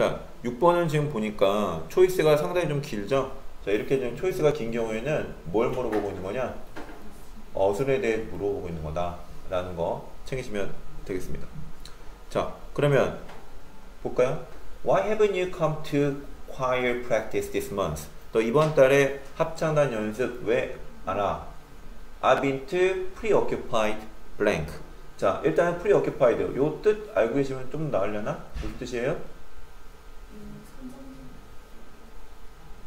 자, 6번은 지금 보니까 초이스가 상당히 좀 길죠? 자, 이렇게 좀 초이스가 긴 경우에는 뭘 물어보고 있는 거냐? 어순에 대해 물어보고 있는 거다. 라는 거 챙기시면 되겠습니다. 자, 그러면 볼까요? Why haven't you come to choir practice this month? 너 이번 달에 합창단 연습 왜 안 와? I've been too preoccupied blank. 자, 일단은 preoccupied. 요 뜻 알고 계시면 좀 나으려나? 무슨 뜻이에요?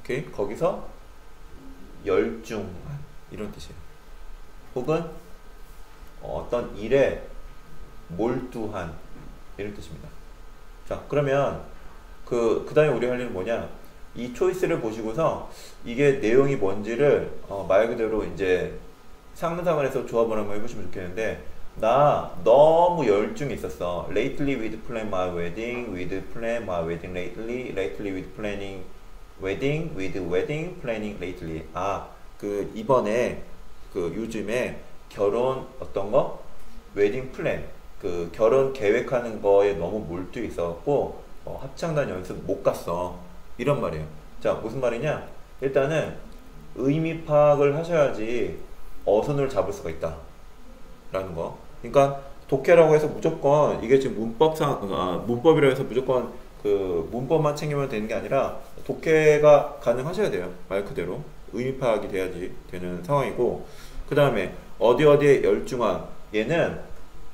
오케이. 거기서 열중한 이런 뜻이에요. 혹은 어떤 일에 몰두한 이런 뜻입니다. 자, 그러면 그, 그 다음에 우리 할 일은 뭐냐? 이 초이스를 보시고서 이게 내용이 뭔지를 어, 말 그대로 이제 상상을 해서 조합을 한번 해보시면 좋겠는데 나 너무 열중이 있었어. Lately with plan my wedding, with plan my wedding lately, lately with planning wedding, with wedding planning lately. 아, 그 이번에 그 요즘에 결혼 어떤 거? 웨딩 플랜. 그 결혼 계획하는 거에 너무 몰두해 있어갖고 어, 합창단 연습 못 갔어. 이런 말이에요. 자, 무슨 말이냐? 일단은 의미 파악을 하셔야지 어선을 잡을 수가 있다. 라는 거. 그러니까 독해라고 해서 무조건 이게 지금 문법상 아, 문법이라 해서 무조건 그 문법만 챙기면 되는 게 아니라 독해가 가능하셔야 돼요. 말 그대로 의미 파악이 돼야지 되는 상황이고 그 다음에 어디 어디에 열중한 얘는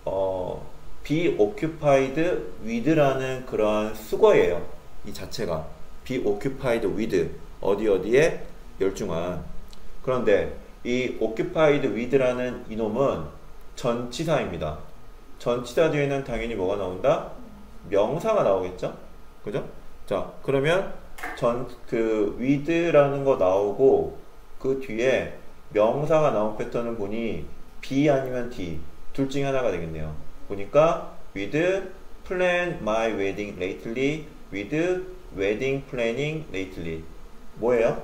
어 be occupied with라는 그런 수거예요. 이 자체가 be occupied with 어디 어디에 열중한 그런데 이 occupied with라는 이놈은 전치사입니다. 전치사 뒤에는 당연히 뭐가 나온다? 명사가 나오겠죠? 그죠? 자, 그러면 전, 그, with라는 거 나오고 그 뒤에 명사가 나온 패턴을 보니 B 아니면 D 둘 중에 하나가 되겠네요. 보니까 with plan my wedding lately with wedding planning lately 뭐예요?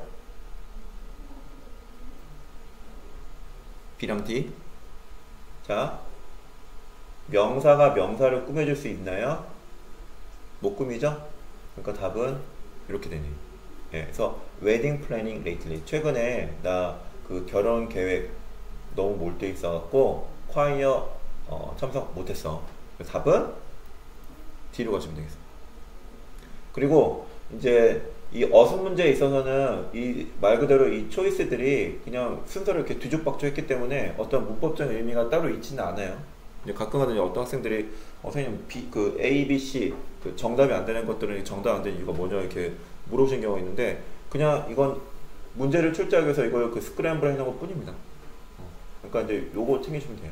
B랑 D 자, 명사가 명사를 꾸며줄 수 있나요? 못 꾸미죠? 그러니까 답은 이렇게 되네요. 예, 그래서 wedding planning lately 최근에 나 그 결혼 계획 너무 몰두해 있어갖고 콰이어 어, 참석 못했어. 답은 뒤로 가시면 되겠습니다. 그리고 이제 이 어순 문제에 있어서는 이 말 그대로 이 초이스들이 그냥 순서를 이렇게 뒤죽박죽 했기 때문에 어떤 문법적 의미가 따로 있지는 않아요. 가끔 가다 어떤 학생들이 어, 선생님 B, 그 A, B, C 그 정답이 안 되는 것들은 정답 안 되는 이유가 뭐냐 이렇게 물어보신 경우가 있는데 그냥 이건 문제를 출제하기 위해서 이걸 그 스크램블 해놓은 것 뿐입니다. 어, 그러니까 이제 요거 챙기시면 돼요.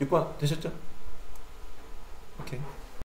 6번 되셨죠? 오케이.